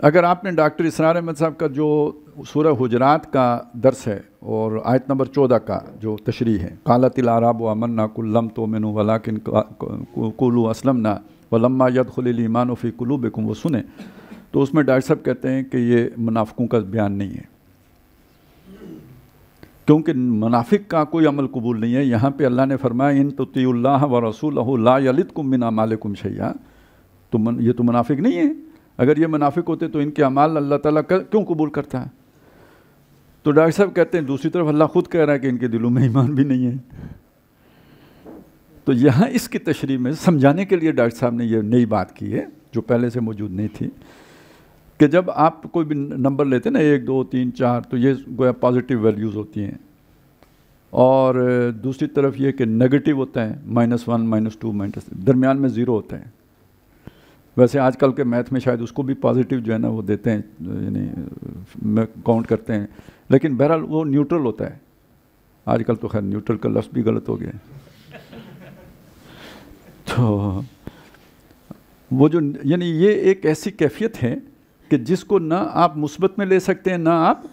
अगर आपने डॉक्टर इसरार अहमद साहब का जो सूरह हुजरात का दर्स है और आयत नंबर चौदह का जो तशरी है काला तिल आराब अमन ना कुल्लम तो मिन वलाकिन कुलू असलम ना वलम्मा यद खलिल ईमान फ़ी कुलू बेकुम वो सुने। तो उसमें डॉक्टर साहब कहते हैं कि ये मुनाफिकों का बयान नहीं है। क्योंकि मुनाफिक का कोई अमल कबूल नहीं है। यहाँ पे अल्लाह ने फरमाया इन तो तील्ला व रसूल ला यलित कुम मिना मालकुम शैया तो मन, ये तो मुनाफिक नहीं है। अगर ये मुनाफिक होते तो इनके अमाल अल्लाह ताला कर, क्यों कबूल करता है? तो डॉक्टर साहब कहते हैं दूसरी तरफ़ अल्लाह खुद कह रहा है कि इनके दिलों में ईमान भी नहीं है। तो यहाँ इसकी तशरी में समझाने के लिए डॉक्टर साहब ने ये नई बात की है जो पहले से मौजूद नहीं थी कि जब आप कोई भी नंबर लेते ना एक दो तीन चार तो ये गोया पॉजिटिव वैल्यूज़ होती हैं। और दूसरी तरफ़ ये कि नेगेटिव होता है minus one minus two minus दरमियान में ज़ीरो होता है। वैसे आजकल के मैथ में शायद उसको भी पॉजिटिव जो है ना वो देते हैं, यानी काउंट करते हैं। लेकिन बहरहाल वो न्यूट्रल होता है। आजकल तो खैर न्यूट्रल का लफ्ज़ भी गलत हो गया तो वो जो, यानी ये एक ऐसी कैफियत है कि जिसको ना आप मुस्बत में ले सकते हैं, ना आप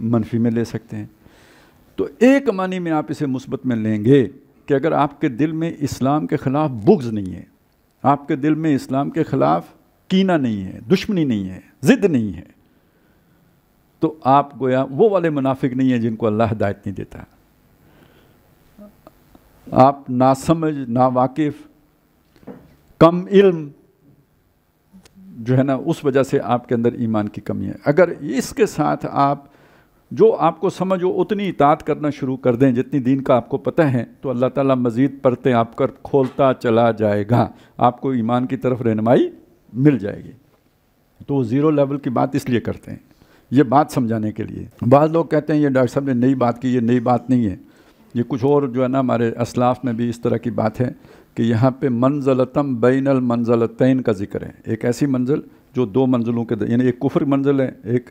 मनफी में ले सकते हैं। तो एक मानी में आप इसे मुस्बत में लेंगे कि अगर आपके दिल में इस्लाम के ख़िलाफ़ बुग्ज़ नहीं है आपके दिल में इस्लाम के ख़िलाफ़ कीना नहीं है, दुश्मनी नहीं है, ज़िद नहीं है। तो आप गोया वो वाले मुनाफिक नहीं है जिनको अल्लाह हदायत नहीं देता। आप नासमझ ना वाकिफ़ कम इल्म जो है ना, उस वजह से आपके अंदर ईमान की कमी है। अगर इसके साथ आप जो आपको समझ हो उतनी इतात करना शुरू कर दें, जितनी दीन का आपको पता है तो अल्लाह ताला मज़ीद पढ़ते आप कर खोलता चला जाएगा। आपको ईमान की तरफ़ रहनमाई मिल जाएगी। तो ज़ीरो लेवल की बात इसलिए करते हैं, ये बात समझाने के लिए। बाद लोग कहते हैं, ये डॉक्टर साहब ने नई बात की, ये नई बात नहीं है। ये कुछ और जो है ना, हमारे असलाफ में भी इस तरह की बात है कि यहाँ पे मंजलतम बैन मंजलतैन का ज़िक्र है। एक ऐसी मंजिल जो दो मंजिलों के यानी एक कुफर मंजिल है, एक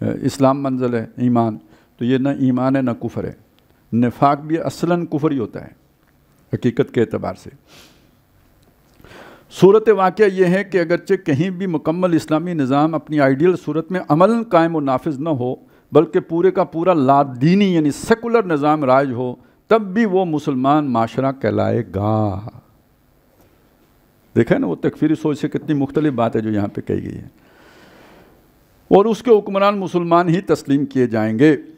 इस्लाम मंजिल है, ईमान। तो ये ना ईमान है, ना कुफर है। नफाक भी असलन कुफर ही होता है, हकीकत के अतबार से। सूरत वाक़ ये है कि अगरचे कहीं भी मुकम्मल इस्लामी निज़ाम अपनी आइडियल सूरत में अमल कायम व नाफिज न हो, बल्कि पूरे का पूरा लादीनी यानी सेकुलर निज़ाम राज हो, तब भी वो मुसलमान माशरा कहलाएगा। देखा ना वो तकफीरी सोच से कितनी मुख्तलिफ़ बात है जो यहाँ पे कही गई है। और उसके हुक्मरान मुसलमान ही तस्लीम किए जाएँगे।